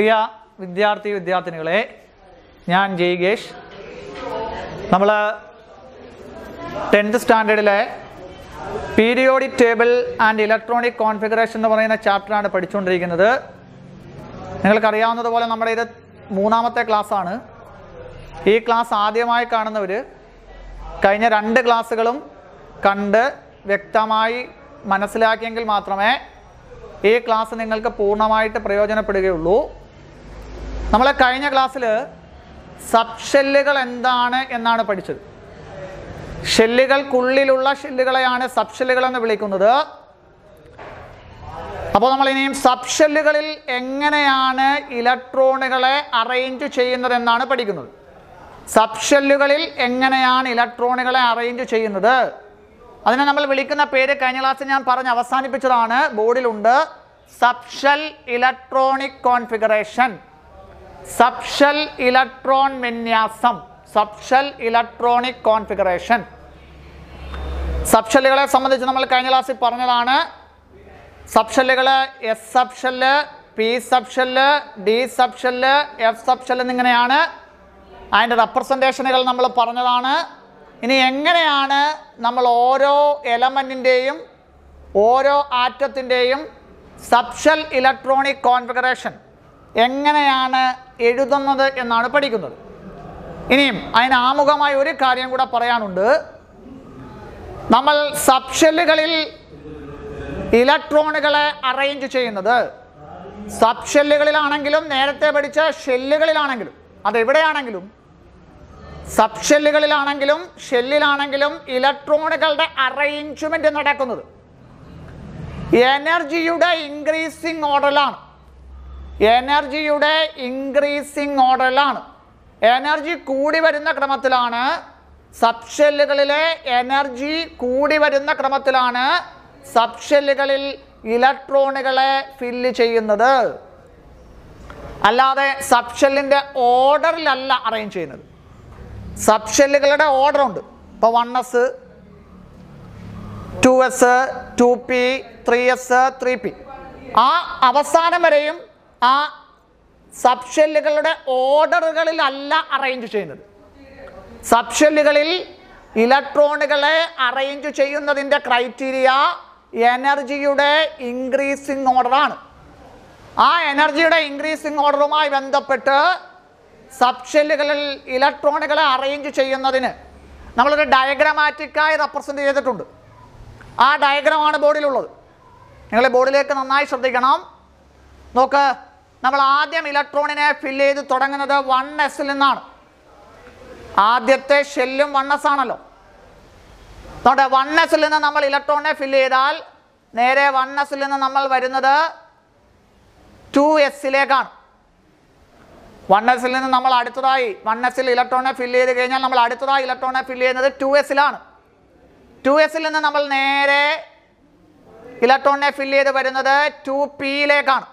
പ്രിയ വിദ്യാർത്ഥി വിദ്യാർത്ഥിനികളെ ഞാൻ ജയ്ഗേഷ്. നമ്മൾ tenth സ്റ്റാൻഡേർഡിലെ periodic table and electronic configuration എന്ന് പറയുന്ന ചാപ്റ്ററാണ് പഠിച്ചുകൊണ്ടിരിക്കുന്നത്. നിങ്ങൾക്കറിയാവുന്നതുപോലെ നമ്മുടെ ഇത് മൂന്നാമത്തെ ക്ലാസ്സാണ്. ഈ ക്ലാസ് ആദ്യമായി കാണുന്നവർ കഴിഞ്ഞ രണ്ട് ക്ലാസ്സുകളും കണ്ട് വ്യക്തമായി മനസ്സിലാക്കിയെങ്കിൽ മാത്രമേ ഈ ക്ലാസ് നിങ്ങൾക്ക് പൂർണമായിട്ട് പ്രയോജനപ്പെടുകയുള്ളൂ. നമ്മൾ കഴിഞ്ഞ ക്ലാസ്സിൽ സബ് ഷെല്ലുകൾ എന്താണ് എന്നാണ് പഠിച്ചത്. ഷെല്ലുകൾക്കുള്ളിലുള്ള ഷെല്ലുകളെയാണ് സബ് ഷെല്ലുകൾ എന്ന് വിളിക്കുന്നത്. അപ്പോൾ നമ്മൾ ഇനിയും സബ് ഷെല്ലുകളിൽ എങ്ങനെയാണ് ഇലക്ട്രോണുകളെ അറേഞ്ച് ചെയ്യുന്നതെന്നാണ് പഠിക്കുന്നത്. സബ് ഷെല്ലുകളിൽ എങ്ങനെയാണ് ഇലക്ട്രോണുകളെ അറേഞ്ച് ചെയ്യുന്നത്. അതിനെ നമ്മൾ വിളിക്കുന്ന പേര് കഴിഞ്ഞ ക്ലാസ്സിൽ ഞാൻ പറഞ്ഞ് അവസാനിപ്പിച്ചതാണ്. ബോർഡിലുണ്ട് subshell electronic configuration. Subshell electron വിന്യാസം സബ്ഷൽ ഇലക്ട്രോണിക് കോൺഫിഗറേഷൻ. സബ്ഷെല്ലുകളെ സംബന്ധിച്ച് നമ്മൾ കഴിഞ്ഞ ക്ലാസ്സിൽ പറഞ്ഞതാണ് സബ്ഷെല്ലുകൾ S subshell P subshell D subshell F subshell എന്നിങ്ങനെയാണ് അതിന്റെ റെപ്രസെന്റേഷനുകൾ നമ്മൾ പറഞ്ഞതാണ്. ഇനി എങ്ങനെയാണ് നമ്മൾ ഓരോ എലമെന്റിന്റെയും ഓരോ ആറ്റത്തിന്റെയും സബ്ഷൽ ഇലക്ട്രോണിക് കോൺഫിഗറേഷൻ? എങ്ങനെയാണ് എഴുതുന്നത് എന്നാണ് പഠിക്കുന്നത്. ഇനിയും അതിന് ആമുഖമായ ഒരു കാര്യം കൂടെ പറയാനുണ്ട്. നമ്മൾ സബ്ഷെല്ലുകളിൽ ഇലക്ട്രോണുകളെ അറേഞ്ച് ചെയ്യുന്നത്. സബ് ഷെല്ലുകളിലാണെങ്കിലും നേരത്തെ പഠിച്ച ഷെല്ലുകളിലാണെങ്കിലും അതെവിടെയാണെങ്കിലും സബ് ഷെല്ലുകളിലാണെങ്കിലും ഷെല്ലിലാണെങ്കിലും ഇലക്ട്രോണുകളുടെ അറേഞ്ച്മെന്റ് നടക്കുന്നത്. എനർജിയുടെ ഇൻക്രീസിങ് ഓർഡറിലാണ് എനർജിയുടെ ഇൻക്രീസിങ് ഓർഡറിലാണ് എനർജി കൂടി വരുന്ന ക്രമത്തിലാണ് സബ്ഷെല്ലുകളിലെ എനർജി കൂടി വരുന്ന ക്രമത്തിലാണ് സബ്ഷെല്ലുകളിൽ ഇലക്ട്രോണുകളെ ഫില്ല് ചെയ്യുന്നത്. അല്ലാതെ സബ്ഷെല്ലിന്റെ ഓർഡറിലല്ല അറേഞ്ച് ചെയ്യുന്നത്. സബ്ഷെല്ലുകളുടെ ഓർഡർ ഉണ്ട് ഇപ്പോൾ one S two S two P three S three P. ആ അവസാനം വരെയും ആ സബ് ഷെല്ലുകളുടെ ഓർഡറുകളിലല്ല അറേഞ്ച് ചെയ്യുന്നത്. സബ് ഷെല്ലുകളിൽ ഇലക്ട്രോണുകളെ അറേഞ്ച് ചെയ്യുന്നതിന്റെ ക്രൈറ്റീരിയ എനർജിയുടെ ഇൻക്രീസിങ് ഓർഡറാണ് ആ എനർജിയുടെ ഇൻക്രീസിങ് ഓർഡറുമായി ബന്ധപ്പെട്ട് സബ് ഷെല്ലുകളിൽ ഇലക്ട്രോണുകളെ അറേഞ്ച് ചെയ്യുന്നതിന് നമ്മളൊരു ഡയഗ്രമാറ്റിക്കായി റെപ്രസെന്റ് ചെയ്തിട്ടുണ്ട്. ആ ഡയഗ്രമാണ് ബോർഡിലുള്ളത്. നിങ്ങളെ ബോർഡിലേക്ക് നന്നായി ശ്രദ്ധിക്കണം. നോക്ക്. നമ്മൾ ആദ്യം ഇലക്ട്രോണിനെ ഫില്ല് ചെയ്ത് തുടങ്ങുന്നത് വൺ എസിൽ നിന്നാണ്. ആദ്യത്തെ ഷെല്ലും വൺ എസ് ആണല്ലോ. അതുകൊണ്ട് വൺ എസിൽ നിന്ന് നമ്മൾ ഇലക്ട്രോണിനെ ഫില്ല് ചെയ്താൽ നേരെ വൺ എസിൽ നിന്ന് നമ്മൾ വരുന്നത് ടു എസിലേക്കാണ് വൺ എസിൽ നിന്ന് നമ്മൾ അടുത്തതായി വൺ എസിൽ ഇലക്ട്രോണിനെ ഫില്ല് ചെയ്ത് കഴിഞ്ഞാൽ നമ്മൾ അടുത്തതായി ഇലക്ട്രോണിനെ ഫില്ല് ചെയ്യുന്നത് ടു എസിലാണ് ടു എസിൽ നിന്ന് നമ്മൾ നേരെ ഇലക്ട്രോണിനെ ഫില്ല് ചെയ്ത് വരുന്നത് ടു പിയിലേക്കാണ്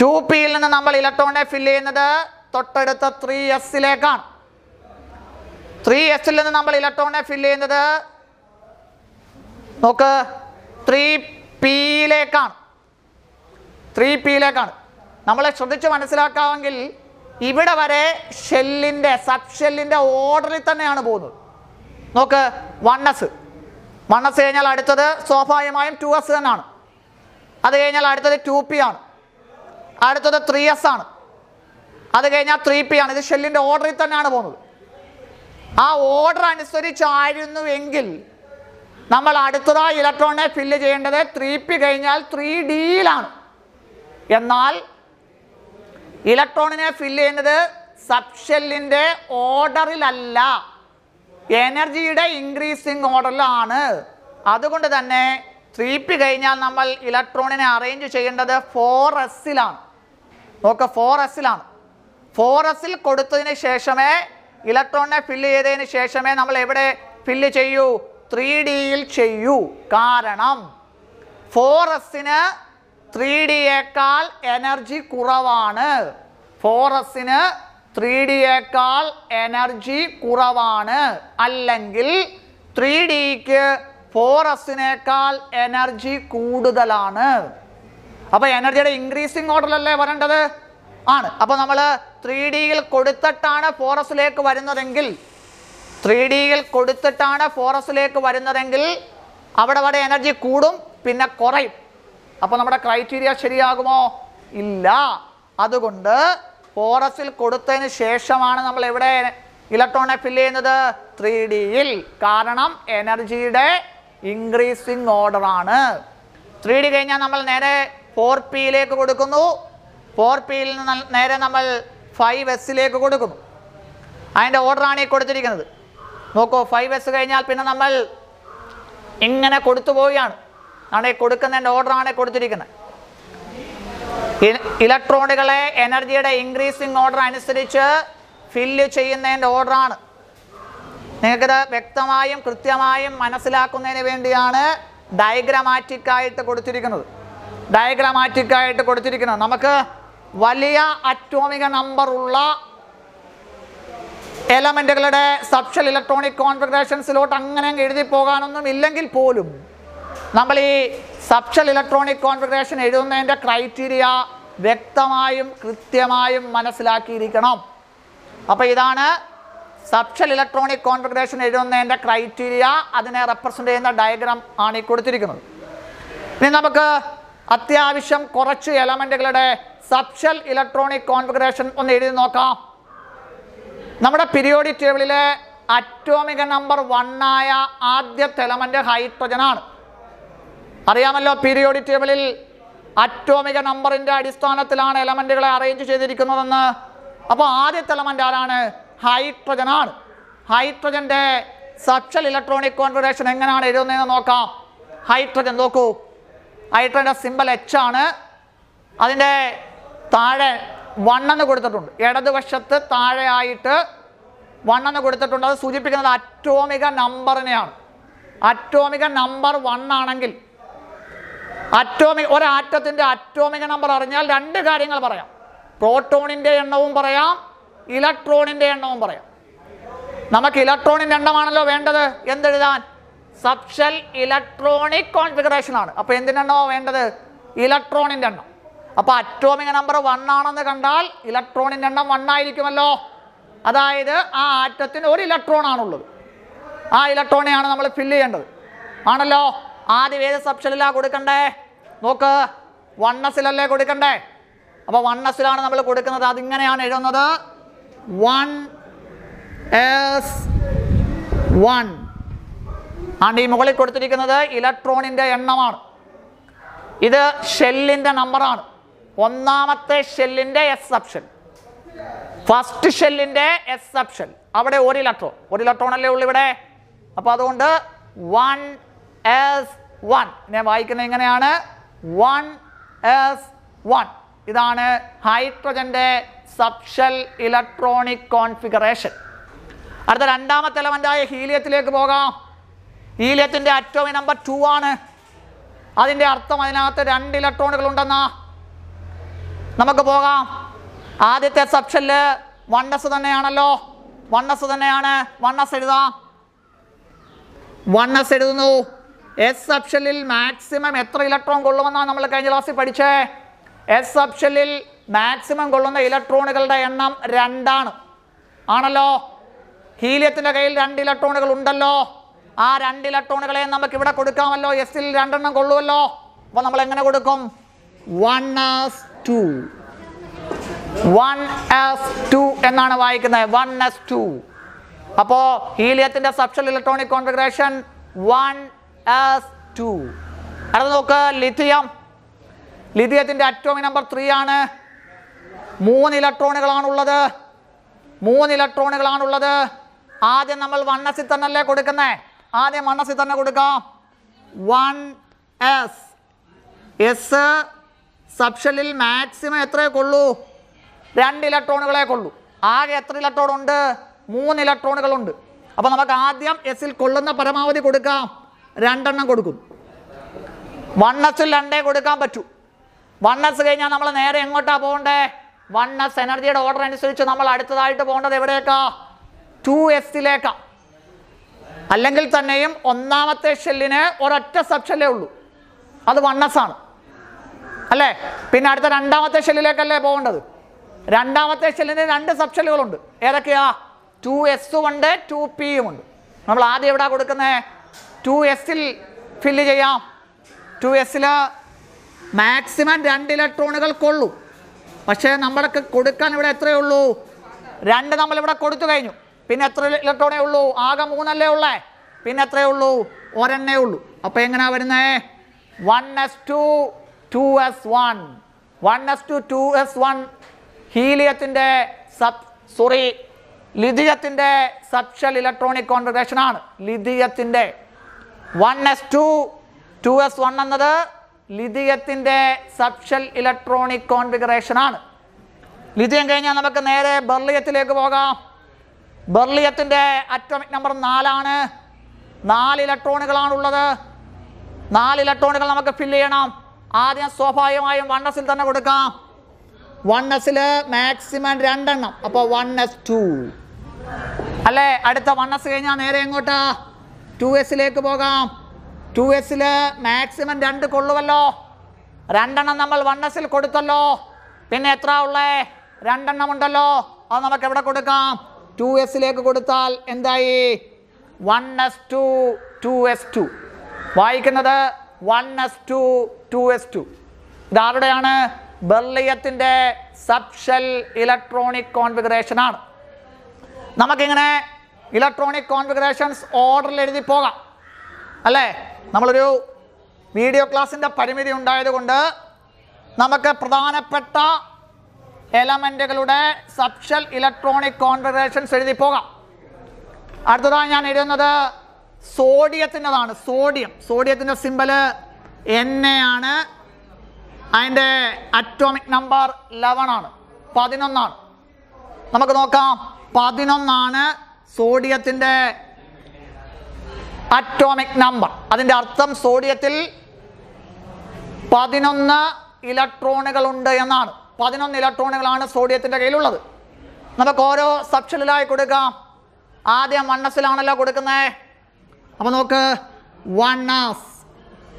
ടു പിയിൽ നിന്ന് നമ്മൾ ഇലക്ട്രോണിനെ ഫില്ല് ചെയ്യുന്നത് തൊട്ടടുത്ത ത്രീ എസിലേക്കാണ് ത്രീ എസിൽ നിന്ന് നമ്മൾ ഇലക്ട്രോണിനെ ഫില്ല് ചെയ്യുന്നത് നോക്ക് ത്രീ പിയിലേക്കാണ് ത്രീ പിയിലേക്കാണ് നമ്മളെ ശ്രദ്ധിച്ച് മനസ്സിലാക്കാമെങ്കിൽ ഇവിടെ വരെ ഷെല്ലിന്റെ സബ് ഷെല്ലിന്റെ ഓർഡറിൽ തന്നെയാണ് പോകുന്നത്. നോക്ക് വൺ എസ് വൺ എസ് കഴിഞ്ഞാൽ അടുത്തത് സ്വാഭാവികമായും ടു എസ് തന്നെയാണ്. അത് കഴിഞ്ഞാൽ അടുത്തത് ടു പി ആണ്. അടുത്തത് ത്രീ എസ് ആണ്. അത് കഴിഞ്ഞാൽ ത്രീ പി ആണ്. ഇത് ഷെല്ലിന്റെ ഓർഡറിൽ തന്നെയാണ് പോകുന്നത്. ആ ഓർഡർ അനുസരിച്ചായിരുന്നു എങ്കിൽ നമ്മൾ അടുത്തതായി ഇലക്ട്രോണിനെ ഫില്ല് ചെയ്യേണ്ടത് ത്രീ പി കഴിഞ്ഞാൽ ത്രീ ഡിയിലാണ് എന്നാൽ ഇലക്ട്രോണിനെ ഫില്ല് ചെയ്യുന്നത് സബ്ഷെല്ലിന്റെ ഓർഡറിലല്ല എനർജിയുടെ ഇൻക്രീസിങ് ഓർഡറിലാണ് അതുകൊണ്ട് തന്നെ ത്രീ പി കഴിഞ്ഞാൽ നമ്മൾ ഇലക്ട്രോണിനെ അറേഞ്ച് ചെയ്യേണ്ടത് ഫോർ എസിലാണ് നോക്കുക ഫോർ എസിലാണ് ഫോർ എസിൽ കൊടുത്തതിന് ശേഷമേ ഇലക്ട്രോണിനെ ഫില്ല് ചെയ്തതിന് ശേഷമേ നമ്മൾ എവിടെ ഫില്ല് ചെയ്യൂ? ത്രീ ഡിയിൽ ചെയ്യൂ. കാരണം ഫോർ എസിന് ത്രീ ഡിയേക്കാൾ എനർജി കുറവാണ്. ഫോർ എസിന് ത്രീ ഡിയേക്കാൾ എനർജി കുറവാണ്. അല്ലെങ്കിൽ ത്രീ ഡിക്ക് ഫോർ എസിനേക്കാൾ എനർജി കൂടുതലാണ്. അപ്പോൾ എനർജിയുടെ ഇൻക്രീസിങ് ഓർഡറിലല്ലേ വരേണ്ടത്? ആണ്. അപ്പോൾ നമ്മൾ ത്രീ ഡിയിൽ കൊടുത്തിട്ടാണ് ഫോറസിലേക്ക് വരുന്നതെങ്കിൽ ത്രീ ഡിയിൽ കൊടുത്തിട്ടാണ് ഫോറസിലേക്ക് വരുന്നതെങ്കിൽ അവിടെ അവിടെ എനർജി കൂടും പിന്നെ കുറയും. അപ്പോൾ നമ്മുടെ ക്രൈറ്റീരിയ ശരിയാകുമോ? ഇല്ല. അതുകൊണ്ട് ഫോറസിൽ കൊടുത്തതിന് ശേഷമാണ് നമ്മൾ എവിടെ ഇലക്ട്രോണെ ഫില്ല് ചെയ്യുന്നത്? ത്രീ ഡിയിൽ കാരണം എനർജിയുടെ ഇൻക്രീസിങ് ഓർഡറാണ് ത്രീ ഡി കഴിഞ്ഞാൽ നമ്മൾ നേരെ ഫോർ പിയിലേക്ക് കൊടുക്കുന്നു. ഫോർ പിയിൽ നിന്ന് നേരെ നമ്മൾ ഫൈവ് എസിലേക്ക് കൊടുക്കുന്നു. അതിന്റെ ഓർഡറാണ് ഈ കൊടുത്തിരിക്കുന്നത്. നോക്കൂ ഫൈവ് എസ് കഴിഞ്ഞാൽ പിന്നെ നമ്മൾ ഇങ്ങനെ കൊടുത്തു പോവുകയാണ്. ആണ് ഈ കൊടുക്കുന്നതിന്റെ ഓർഡറാണ് കൊടുത്തിരിക്കുന്നത്. ഇലക്ട്രോണുകളെ എനർജിയുടെ ഇൻക്രീസിങ് ഓർഡർ അനുസരിച്ച് ഫില്ല് ചെയ്യുന്നതിന്റെ ഓർഡറാണ് നിങ്ങൾക്കിത് വ്യക്തമായും കൃത്യമായും മനസ്സിലാക്കുന്നതിന് വേണ്ടിയാണ് ഡയഗ്രമാറ്റിക്കായിട്ട് കൊടുത്തിരിക്കുന്നത്. ഡയഗ്രമാറ്റിക് ആയിട്ട് കൊടുത്തിരിക്കുന്നത് നമുക്ക് വലിയ അറ്റോമിക നമ്പർ ഉള്ള എലമെന്റുകളുടെ സബ്ഷൽ ഇലക്ട്രോണിക് കോൺഫിഗറേഷൻസിലോട്ട് അങ്ങനെ എഴുതി പോകാനൊന്നും ഇല്ലെങ്കിൽ പോലും നമ്മൾ ഈ സബ്ഷൽ ഇലക്ട്രോണിക് കോൺഫിഗറേഷൻ എഴുതുന്നതിന്റെ ക്രൈറ്റീരിയ വ്യക്തമായും കൃത്യമായും മനസ്സിലാക്കിയിരിക്കണം. അപ്പോൾ ഇതാണ് സബ്ഷൽ ഇലക്ട്രോണിക് കോൺഫിഗറേഷൻ എഴുതുന്നതിന്റെ ക്രൈറ്റീരിയ അതിനെ റെപ്രസെന്റ് ചെയ്യുന്ന ഡയഗ്രാം ആണ് ഈ കൊടുത്തിരിക്കുന്നത്. ഇനി നമുക്ക് അത്യാവശ്യം കുറച്ച് എലമെന്റുകളുടെ സബ്ഷൽ ഇലക്ട്രോണിക് കോൺഫിഗറേഷൻ ഒന്ന് എഴുതി നോക്കാം. നമ്മുടെ പീരിയോഡിക് ടേബിളിലെ അറ്റോമിക നമ്പർ ആയ ആദ്യത്തെ എലമെന്റ് ഹൈഡ്രജനാണ്. അറിയാമല്ലോ പീരിയോഡിക് ടേബിളിൽ അറ്റോമിക നമ്പറിന്റെ അടിസ്ഥാനത്തിലാണ് എലമെന്റുകളെ അറേഞ്ച് ചെയ്തിരിക്കുന്നതെന്ന്. അപ്പോൾ ആദ്യത്തെ എലമെന്റ് ആരാണ്? ഹൈഡ്രജൻ ആണ് ഹൈഡ്രജന്റെ സബ്ഷൽ ഇലക്ട്രോണിക് കോൺഫിഗറേഷൻ എങ്ങനെയാണ് എഴുതുന്നതെന്ന് നോക്കാം. ഹൈഡ്രജൻ നോക്കൂ. ഹൈഡ്രജന്റെ സിമ്പൽ എച്ച് ആണ്. അതിന്റെ താഴെ വണ്ണെന്ന് കൊടുത്തിട്ടുണ്ട്. ഇടതുവശത്ത് താഴെയായിട്ട് വണ്ണെന്ന് കൊടുത്തിട്ടുണ്ട്. അത് സൂചിപ്പിക്കുന്നത് അറ്റോമിക നമ്പറിനെയാണ് അറ്റോമിക നമ്പർ വൺ ആണെങ്കിൽ അറ്റോമിക ഒരാറ്റത്തിന്റെ അറ്റോമിക നമ്പർ അറിഞ്ഞാൽ രണ്ട് കാര്യങ്ങൾ പറയാം. പ്രോട്ടോണിന്റെ എണ്ണവും പറയാം ഇലക്ട്രോണിന്റെ എണ്ണവും പറയാം. നമുക്ക് ഇലക്ട്രോണിന്റെ എണ്ണമാണല്ലോ വേണ്ടത്. എന്തെഴുതാൻ? സബ്ഷൽ ഇലക്ട്രോണിക് കോൺഫിഗറേഷൻ ആണ്. അപ്പോൾ എന്തിനെണ്ണോ വേണ്ടത്? ഇലക്ട്രോണിന്റെ എണ്ണം. അപ്പോൾ അറ്റോമിക നമ്പർ വൺ ആണെന്ന് കണ്ടാൽ ഇലക്ട്രോണിന്റെ എണ്ണം വൺ ആയിരിക്കുമല്ലോ. അതായത് ആ ആറ്റത്തിന് ഒരു ഇലക്ട്രോൺ ആണുള്ളത്. ആ ഇലക്ട്രോണെയാണ് നമ്മൾ ഫില്ല് ചെയ്യേണ്ടത്. ആണല്ലോ? ആദ്യം ഏത് സബ്ഷനിലാണ് കൊടുക്കണ്ടേ? നോക്ക്. വൺ എസിലല്ലേ കൊടുക്കണ്ടേ? അപ്പോൾ വണ്ണസിലാണ് നമ്മൾ കൊടുക്കുന്നത്. അതിങ്ങനെയാണ് എഴുതുന്നത്. വൺ എസ് വൺ ആണ് ഈ മുകളിൽ കൊടുത്തിരിക്കുന്നത് ഇലക്ട്രോണിന്റെ എണ്ണമാണ്. ഇത് ഷെല്ലിന്റെ നമ്പറാണ്. ഒന്നാമത്തെ ഷെല്ലിന്റെ എസ് സബ്ഷൻ ഫസ്റ്റ് ഷെല്ലിന്റെ എസ് സബ്ഷൻ അവിടെ ഒരു ഇലക്ട്രോൺ. ഒരു ഇലക്ട്രോൺ അല്ലേ ഉള്ളൂ ഇവിടെ? അപ്പോൾ അതുകൊണ്ട് വൺ എസ് വൺ ഞാൻ വായിക്കുന്നത് എങ്ങനെയാണ്? വൺ എസ് വൺ ഇതാണ് ഹൈഡ്രജന്റെ സബ്ഷൽ ഇലക്ട്രോണിക് കോൺഫിഗറേഷൻ. അടുത്ത രണ്ടാമത്തെ എലമെന്റായ ഹീലിയത്തിലേക്ക് പോകാം. ഹീലിയത്തിന്റെ അറ്റോമി നമ്പർ ടു ആണ്. അതിന്റെ അർത്ഥം അതിനകത്ത് രണ്ട് ഇലക്ട്രോണുകൾ ഉണ്ടെന്നാ. നമുക്ക് പോകാം. ആദ്യത്തെ സബ്ഷനിൽ വണ്ണസ് തന്നെയാണല്ലോ. വണ്ണസ് തന്നെയാണ്. വണ്ണസ് എഴുതാം. വണ്ണസ് എഴുതുന്നു. എസ് സബ്ഷനിൽ മാക്സിമം എത്ര ഇലക്ട്രോൺ കൊള്ളുമെന്നാണ് നമ്മൾ കഴിഞ്ഞ ക്ലാസ്സിൽ പഠിച്ചേ. എസ് സബ്ഷനിൽ മാക്സിമം കൊള്ളുന്ന ഇലക്ട്രോണുകളുടെ എണ്ണം രണ്ടാണ്. ആണല്ലോ? ഹീലിയത്തിന്റെ കയ്യിൽ രണ്ട് ഇലക്ട്രോണുകൾ ഉണ്ടല്ലോ. ആ രണ്ട് ഇലക്ട്രോണുകളെ നമുക്ക് ഇവിടെ കൊടുക്കാമല്ലോ. എസിൽ രണ്ടെണ്ണം കൊള്ളുമല്ലോ അപ്പോൾ നമ്മൾ എങ്ങനെ കൊടുക്കും? One S two one S two എന്നാണ് വായിക്കുന്നത്. വൺ എസ് ടു അപ്പോൾ ഹീലിയത്തിന്റെ subshell electronic configuration one S two അടുത്ത നോക്ക് ലിഥിയം. ലിഥിയത്തിന്റെ അറ്റോമി നമ്പർ ത്രീ ആണ്. മൂന്ന് ഇലക്ട്രോണുകളാണുള്ളത്. മൂന്ന് ഇലക്ട്രോണുകളാണുള്ളത്. ആദ്യം നമ്മൾ വൺ വണ്ണസിൽ തന്നെയല്ലേ കൊടുക്കുന്നേ? ആദ്യം മണ്ണസിൽ തന്നെ കൊടുക്കാം. വൺ എസ് എസ് സബ്ഷലിൽ മാക്സിമം എത്രയേ കൊള്ളൂ? രണ്ട് ഇലക്ട്രോണുകളെ കൊള്ളൂ. ആകെ എത്ര ഇലക്ട്രോൺ ഉണ്ട്? മൂന്ന് ഇലക്ട്രോണുകളുണ്ട് അപ്പോൾ നമുക്ക് ആദ്യം എസിൽ കൊള്ളുന്ന പരമാവധി കൊടുക്കാം. രണ്ടെണ്ണം കൊടുക്കും. വൺ എസിൽ രണ്ടേ കൊടുക്കാൻ പറ്റൂ. വൺ എസ് കഴിഞ്ഞാൽ നമ്മൾ നേരെ എങ്ങോട്ടാണ് പോകണ്ടേ? വൺ എസ് എനർജിയുടെ ഓർഡർ അനുസരിച്ച് നമ്മൾ അടുത്തതായിട്ട് പോകേണ്ടത് എവിടേക്കാ? ടു എസിലേക്കാ അല്ലെങ്കിൽ തന്നെയും ഒന്നാമത്തെ ഷെല്ലിന് ഒരൊറ്റ സബ്ഷെല്ലേ ഉള്ളൂ. അത് ആണ്. അല്ലേ? പിന്നെ അടുത്ത രണ്ടാമത്തെ ഷെല്ലിലേക്കല്ലേ പോകേണ്ടത്? രണ്ടാമത്തെ ഷെല്ലിന് രണ്ട് സബ് ഷെല്ലുകളുണ്ട്. ഏതൊക്കെയാ? ടു എസും ഉണ്ട് ടു പിയും ഉണ്ട്. നമ്മൾ ആദ്യം എവിടെ കൊടുക്കുന്നത് ടു എസിൽ ഫില്ല് ചെയ്യാം. ടു എസിൽ മാക്സിമം രണ്ട് ഇലക്ട്രോണുകൾ കൊള്ളൂ. പക്ഷേ നമ്മൾക്ക് കൊടുക്കാൻ ഇവിടെ എത്രയേ ഉള്ളൂ? രണ്ട് നമ്മളിവിടെ കൊടുത്തു കഴിഞ്ഞു. പിന്നെ എത്ര ഇലക്ട്രോണേ ഉള്ളൂ? ആകെ മൂന്നല്ലേ ഉള്ളേ? പിന്നെ എത്രയേ ഉള്ളൂ? ഒരെണ്ണേ ഉള്ളൂ. അപ്പോൾ എങ്ങനെയാ വരുന്നേ? One S two two S one one S two two S one ഹീലിയത്തിന്റെ sub sorry ലിഥിയത്തിന്റെ സബ്ഷൽ ഇലക്ട്രോണിക് കോൺഫിഗറേഷൻ ആണ് ലിഥിയത്തിന്റെ one S two two S one എന്നത് ലിഥിയത്തിന്റെ സബ്ഷൽ ഇലക്ട്രോണിക് കോൺഫിഗറേഷൻ ആണ് ലിഥിയം കഴിഞ്ഞാൽ നമുക്ക് നേരെ ബെർലിയത്തിലേക്ക് പോകാം. ബെർലിയത്തിന്റെ അറ്റോമിക് നമ്പർ നാലാണ്. നാല് ഇലക്ട്രോണുകളാണുള്ളത്. നാല് ഇലക്ട്രോണുകൾ നമുക്ക് ഫില്ല് ചെയ്യണം. ആദ്യം സ്വാഭാവികമായും വൺ എസിൽ തന്നെ കൊടുക്കാം. വൺ എസിൽ മാക്സിമം രണ്ടെണ്ണം. അപ്പോൾ വൺ എസ് ടു അല്ലേ? അടുത്ത വൺ എസ് കഴിഞ്ഞാൽ നേരെ എങ്ങോട്ട്? ടു എസിലേക്ക് പോകാം. ടു എസിൽ മാക്സിമം രണ്ട് കൊള്ളുമല്ലോ രണ്ടെണ്ണം നമ്മൾ വൺ എസിൽ കൊടുത്തല്ലോ. പിന്നെ എത്ര ഉള്ളേ? രണ്ടെണ്ണം ഉണ്ടല്ലോ. അത് നമുക്ക് എവിടെ കൊടുക്കാം? ടു എസിലേക്ക് കൊടുത്താൽ എന്തായി? One S two two S two വായിക്കുന്നത് one S two two S two ഇതാരുടെയാണ്? ബെർലിയത്തിന്റെ സബ്ഷൽ ഇലക്ട്രോണിക് കോൺഫിഗറേഷൻ ആണ് നമുക്കിങ്ങനെ ഇലക്ട്രോണിക് കോൺഫിഗറേഷൻസ് ഓർഡറിൽ എഴുതി പോകാം. അല്ലേ? നമ്മളൊരു വീഡിയോ ക്ലാസ്സിന്റെ പരിമിതി ഉണ്ടായതുകൊണ്ട് നമുക്ക് പ്രധാനപ്പെട്ട എലമെന്റുകളുടെ സബ്ഷൽ ഇലക്ട്രോണിക് കോൺഫിഗറേഷൻസ് എഴുതി പോകാം. അടുത്തതാണ് ഞാൻ എഴുതുന്നത് സോഡിയത്തിന്റെതാണ് സോഡിയം. സോഡിയത്തിന്റെ സിമ്പൽ എൻ എ ആണ് അതിന്റെ അറ്റോമിക് നമ്പർ ലെവൻ ആണ് പതിനൊന്നാണ്. നമുക്ക് നോക്കാം പതിനൊന്നാണ് സോഡിയത്തിന്റെ അറ്റോമിക് നമ്പർ. അതിന്റെ അർത്ഥം സോഡിയത്തിൽ പതിനൊന്ന് ഇലക്ട്രോണുകളുണ്ട് എന്നാണ്. പതിനൊന്ന് ഇലക്ട്രോണുകളാണ് സോഡിയത്തിന്റെ കയ്യിലുള്ളത്. നമുക്ക് ഓരോ സബ്ഷനിലായി കൊടുക്കാം. ആദ്യം വണ്ണസിലാണല്ലോ കൊടുക്കുന്നത് അപ്പോൾ നോക്ക് വണ്ണസ്.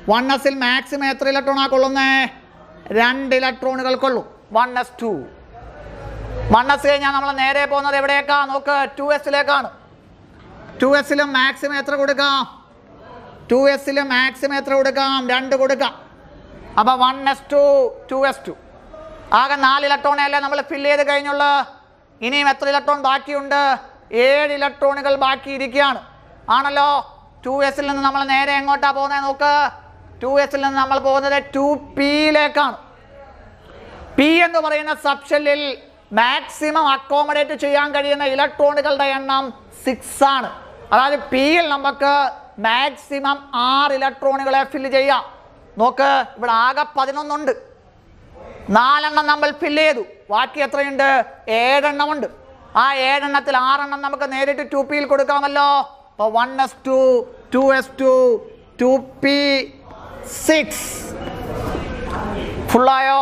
വണ്ണസിൽ മാക്സിമം എത്ര ഇലക്ട്രോണാ കൊള്ളുന്നേ? രണ്ട് ഇലക്ട്രോണുകൾ കൊള്ളും. One S two. One S കഴിഞ്ഞാൽ നമ്മൾ നേരെ പോകുന്നത് എവിടേക്കാ? നോക്ക് ടു എസിലേക്കാണ് ടു എസിലും മാക്സിമം എത്ര കൊടുക്കാം? ടു എസിലും മാക്സിമം എത്ര കൊടുക്കാം? രണ്ട് കൊടുക്കാം. അപ്പോൾ one S two two S two. ആകെ നാല് ഇലക്ട്രോണെ അല്ലേ നമ്മൾ ഫില്ല് ചെയ്ത് കഴിഞ്ഞുള്ള. ഇനിയും എത്ര ഇലക്ട്രോൺ ബാക്കിയുണ്ട്? ഏഴ് ഇലക്ട്രോണുകൾ ബാക്കി ഇരിക്കുകയാണ് ആണല്ലോ ടു എസിൽ നിന്ന് നമ്മൾ നേരെ എങ്ങോട്ടാ പോകുന്നത് നോക്ക്. ടു എസിൽ നിന്ന് നമ്മൾ പോകുന്നത് ടു പിയിലേക്കാണ് പി എന്ന് പറയുന്ന സബ്ഷെല്ലിൽ മാക്സിമം അക്കോമഡേറ്റ് ചെയ്യാൻ കഴിയുന്ന ഇലക്ട്രോണുകളുടെ എണ്ണം സിക്സ് ആണ്. അതായത് പിയിൽ നമുക്ക് മാക്സിമം ആറ് ഇലക്ട്രോണുകളെ ഫില്ല് ചെയ്യാം. നോക്ക് ഇവിടെ ആകെ പതിനൊന്നുണ്ട്. നാലെണ്ണം നമ്മൾ ഫില്ല് ചെയ്തു. ബാക്കി എത്രയുണ്ട്? ഏഴെണ്ണമുണ്ട് ആ ഏഴെണ്ണത്തിൽ ആറെണ്ണം നമുക്ക് നേരിട്ട് ടു പിയിൽ കൊടുക്കാമല്ലോ. അപ്പോൾ one S two two S two two P six ഫുള്ളായോ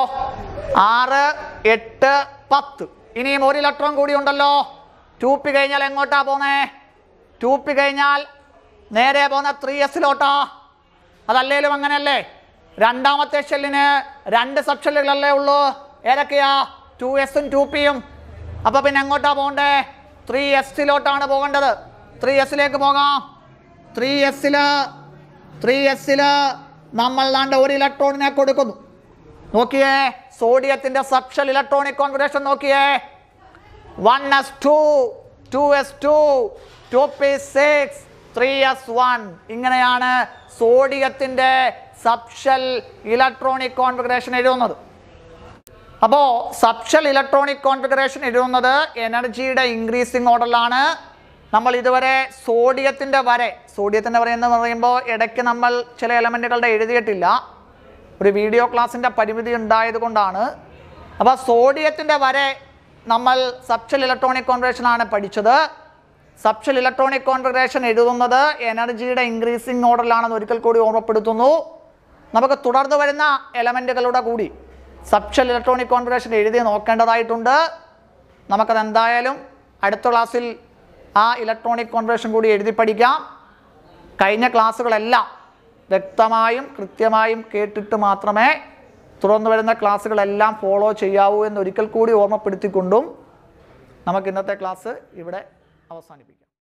ആറ് എട്ട് പത്ത്. ഇനിയും ഒരു ഇലക്ട്രോൺ കൂടി ഉണ്ടല്ലോ. ടു പി കഴിഞ്ഞാൽ എങ്ങോട്ടാ പോന്നേ? ടു പി കഴിഞ്ഞാൽ നേരെ പോകുന്ന ത്രീ എസിലോട്ടാ അതല്ലേലും അങ്ങനെയല്ലേ? രണ്ടാമത്തെ ഷെല്ലിന് രണ്ട് സബ് ഷെല്ലുകളല്ലേ ഉള്ളൂ. ഏതൊക്കെയാ? ടു എസും ടു പിയും അപ്പോൾ പിന്നെ എങ്ങോട്ടാ പോകണ്ടേ? ത്രീ എസിലോട്ടാണ് പോകേണ്ടത്. ത്രീ എസിലേക്ക് പോകാം. ത്രീ എസിൽ ത്രീ എസിൽ നമ്മൾ ദാണ്ട് ഒരു ഇലക്ട്രോണിനെ കൊടുക്കുന്നു. നോക്കിയേ സോഡിയത്തിന്റെ സബ്ഷൽ ഇലക്ട്രോണിക് കോൺഫിഗറേഷൻ നോക്കിയേ. One S two two S two two P six three S one ഇങ്ങനെയാണ് സോഡിയത്തിന്റെ സബ്ഷൽ ഇലക്ട്രോണിക് കോൺഫിഗറേഷൻ എഴുതുന്നത്. അപ്പോൾ സബ്ഷൽ ഇലക്ട്രോണിക് കോൺഫിഗറേഷൻ എഴുതുന്നത് എനർജിയുടെ ഇൻക്രീസിങ് ഓർഡറിലാണ് നമ്മൾ ഇതുവരെ സോഡിയത്തിന്റെ വരെ സോഡിയത്തിന്റെ വരെ എന്ന് പറയുമ്പോൾ ഇടയ്ക്ക് നമ്മൾ ചില എലമെന്റുകളുടെ എഴുതിയിട്ടില്ല. ഒരു വീഡിയോ ക്ലാസ്സിന്റെ പരിമിതി ഉണ്ടായതുകൊണ്ടാണ് അപ്പോൾ സോഡിയത്തിന്റെ വരെ നമ്മൾ സബ്ഷൽ ഇലക്ട്രോണിക് കോൺഫിഗറേഷൻ ആണ് പഠിച്ചത്. സബ്ഷൽ ഇലക്ട്രോണിക് കോൺഫിഗറേഷൻ എഴുതുന്നത് എനർജിയുടെ ഇൻക്രീസിംഗ് ഓർഡറിലാണെന്ന് ഒരിക്കൽ കൂടി ഓർമ്മപ്പെടുത്തുന്നു. നമുക്ക് തുടർന്ന് വരുന്ന എലമെന്റുകളുടെ കൂടി സബ്ഷൽ ഇലക്ട്രോണിക് കോൺഫിഗറേഷൻ എഴുതി നോക്കേണ്ടതായിട്ടുണ്ട്. നമുക്കത് എന്തായാലും അടുത്ത ക്ലാസ്സിൽ ആ ഇലക്ട്രോണിക് കോൺഫിഗറേഷൻ കൂടി എഴുതി പഠിക്കാം. കഴിഞ്ഞ ക്ലാസ്സുകളെല്ലാം വ്യക്തമായും കൃത്യമായും കേട്ടിട്ട് മാത്രമേ തുടർന്ന് വരുന്ന ക്ലാസ്സുകളെല്ലാം ഫോളോ ചെയ്യാവൂ എന്ന് ഒരിക്കൽ കൂടി ഓർമ്മപ്പെടുത്തിക്കൊണ്ടും നമുക്ക് ഇന്നത്തെ ക്ലാസ് ഇവിടെ അവസാനിപ്പിക്കാം.